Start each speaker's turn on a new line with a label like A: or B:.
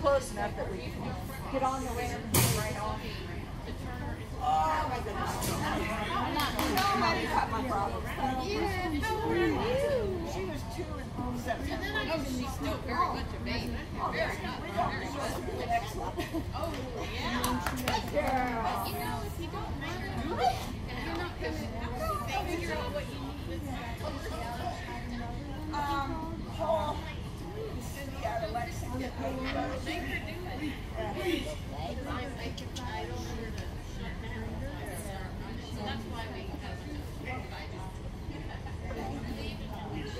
A: close enough that we get on the right. Oh my goodness. Nobody cut my problem.
B: Know she's still very much a baby. Very good. Very good. Oh, yeah. But you know, if you don't marry, and you're not out, they figure out what you need.
A: Um, Paul, Cindy, our Alexa.
B: Make her do it. I make it, I don't want her to shut down. So that's why we have a, I just, no, I just want to get a